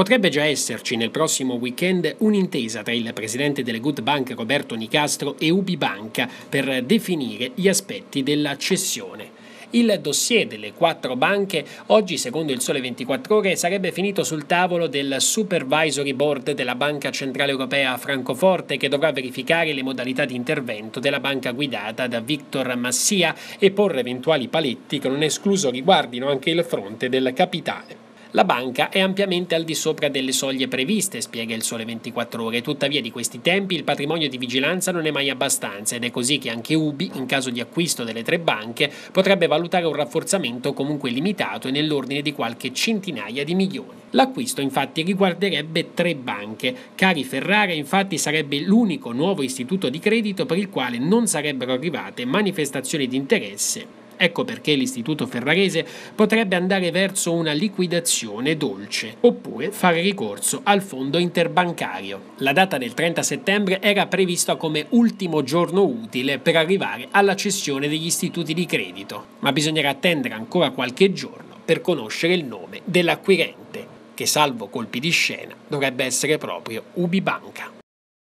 Potrebbe già esserci nel prossimo weekend un'intesa tra il presidente delle Good Bank Roberto Nicastro e Ubi Banca per definire gli aspetti della cessione. Il dossier delle quattro banche oggi, secondo il Sole 24 Ore, sarebbe finito sul tavolo del Supervisory Board della Banca Centrale Europea a Francoforte che dovrà verificare le modalità di intervento della banca guidata da Victor Massia e porre eventuali paletti che non escluso riguardino anche il fronte del capitale. La banca è ampiamente al di sopra delle soglie previste, spiega il Sole 24 Ore, tuttavia di questi tempi il patrimonio di vigilanza non è mai abbastanza ed è così che anche Ubi, in caso di acquisto delle tre banche, potrebbe valutare un rafforzamento comunque limitato e nell'ordine di qualche centinaia di milioni. L'acquisto infatti riguarderebbe tre banche. Cari Ferrara infatti sarebbe l'unico nuovo istituto di credito per il quale non sarebbero arrivate manifestazioni di interesse Ecco perché l'istituto ferrarese potrebbe andare verso una liquidazione dolce, oppure fare ricorso al fondo interbancario. La data del 30 settembre era prevista come ultimo giorno utile per arrivare alla cessione degli istituti di credito, ma bisognerà attendere ancora qualche giorno per conoscere il nome dell'acquirente, che salvo colpi di scena dovrebbe essere proprio Ubibanca.